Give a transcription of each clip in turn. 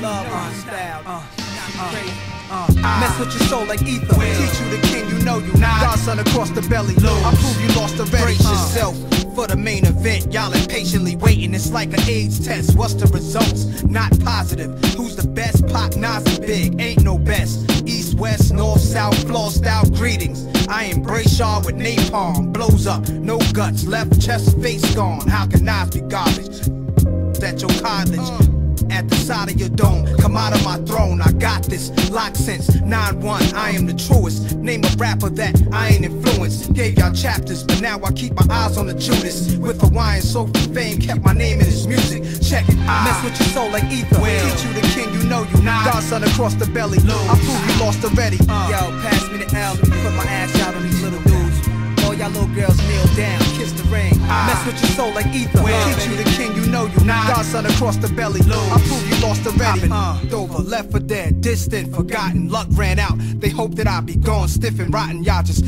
love uh, style. Uh, uh, crazy. Uh, mess with your soul like ether. Teach you the king, you know you. Godson across the belly. I prove you lost already. Brace yourself for the main event. Y'all impatiently waiting. It's like an AIDS test. What's the results? Not positive. Who's the best? Pac, Nas, and Big. Ain't no best. East, west, north, south, floor style greetings. I embrace y'all with napalm. Blows up, no guts. Left chest, face gone. How can Nas be garbage? At your college at the side of your dome. Come out of my throne, I got this. Lock since 9-1, I am the truest. Name a rapper that I ain't influenced. Gave y'all chapters, but now I keep my eyes on the Judas. With Hawaiian Sophie fame, kept my name in his music. Check it, I mess with your soul like ether. Will. Teach you the king, you know you. Nah. Godson across the belly. Lose. I prove you lost already. Uh. Yo, pass me the L, let me put my ass out on these little dudes. All y'all little girls kneel down, kiss the ring. Mess with your soul like ether. Teach you the king, you know you. Godson across the belly. I prove you lost already. Uh. Over, left for dead, distant, forgotten. Luck ran out. They hope that I'd be gone, stiff and rotten. Y'all just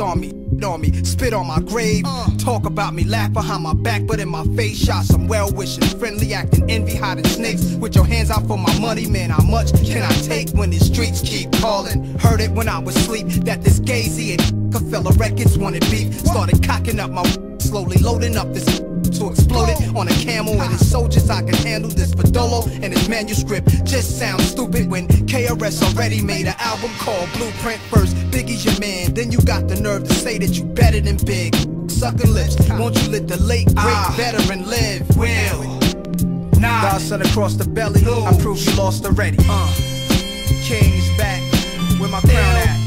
on me, on me, spit on my grave. Uh. Talk about me, laugh behind my back, but in my face, shot some well wishing, friendly acting, envy, hiding snakes. With your hands out for my money, man, how much can I take when the streets keep calling? Heard it when I was asleep that this Gay-Z and Rockefeller Records wanted beef. Started cocking up my slowly loading up this to explode it on a camel and his soldiers. I can handle this Fadolo and his manuscript. Just sounds stupid when KRS already made an album called Blueprint first. Biggie's your man, then you got the nerve to say that you better than Big. Sucking lips, won't you let the late great ah. veteran live? Will. Nah. Godson across the belly, I prove you lost already. Uh. King is back, where my crown at?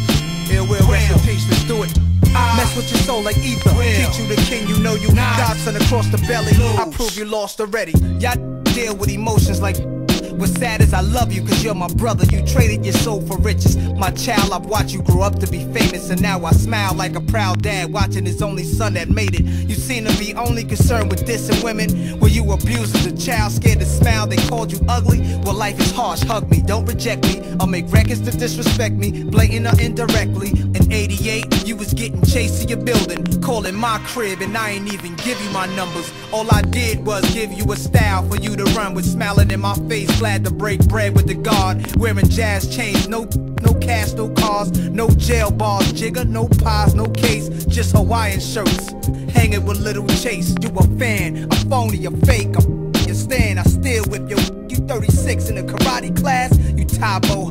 With your soul like ether. Teach you the king, you know you. Godson across the belly. I prove you lost already. Y'all deal with emotions like What's sad is I love you cause you're my brother. You traded your soul for riches. My child, I've watched you grow up to be famous. And now I smile like a proud dad watching his only son that made it. You be only concerned with dissing women. Were you abused as a child, scared to smile? They called you ugly? Well, life is harsh. Hug me, don't reject me. I'll make records to disrespect me, blatant or indirectly. In 88, you was getting chased to your building, calling my crib, and I ain't even give you my numbers. All I did was give you a style for you to run with, smiling in my face glad to break bread with the guard. Wearing Jaz chains, no no cash, no cars, no jail bars, jigger, no pies, no case, just Hawaiian shirts. Hanging with little Cease, you a fan, a phony, a fake, I'm your stand. I still whip your you 36 in the karate class, you Tae Bo.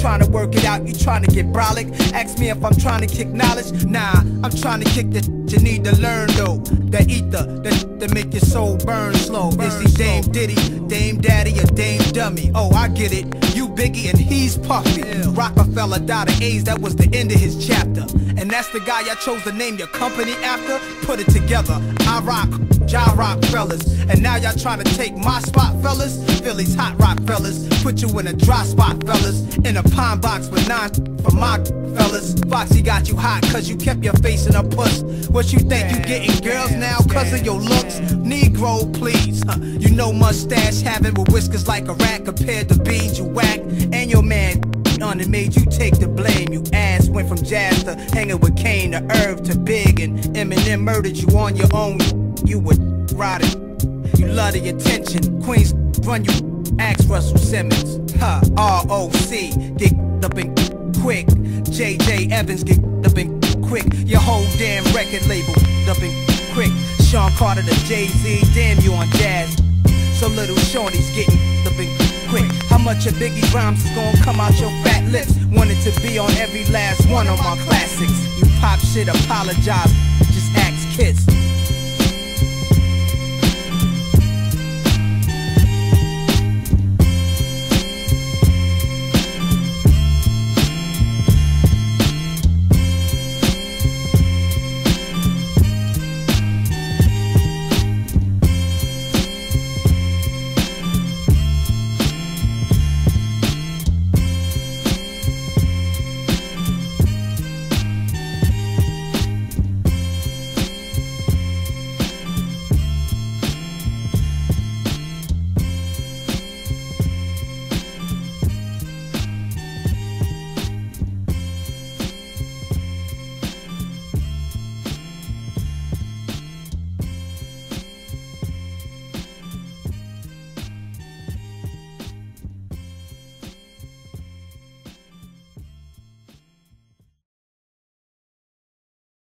Trying to work it out, you trying to get brolic. Ask me if I'm trying to kick knowledge. Nah, I'm trying to kick the you need to learn though. That ether, that, that make your soul burn slow. Burn Is he Dame Diddy, Dame Daddy, or Dame Dummy? Oh, I get it. Biggie and he's Puffy. Rockefeller died of AIDS, that was the end of his chapter. And that's the guy I chose to name your company after. Put it together. I rock, Ja rock fellas. And now y'all trying to take my spot, fellas. Philly's hot rock fellas. Put you in a dry spot, fellas. In a pine box with nine for my fellas. Foxy got you hot cause you kept your face in a puss. What you think you getting girls now cause of your looks? Negro, please. Huh. You know mustache having with whiskers like a rat compared to beans you whack. And your man on it made you take the blame. You ass went from Jaz to hanging with Kane to Irv to Big and Eminem murdered you on your own. You were riding. You love the attention. Queens run you. Ask Russell Simmons. Huh. R.O.C. Get up and quick. J.J. Evans get up and quick. Your whole damn record label up and quick. Sean Carter to Jay-Z. Damn you on jazz. So little Shorty's getting much of Biggie rhymes is gonna come out your fat lips? Wanted to be on every last one of my classics. You pop shit, apologize. Just ask Kiss.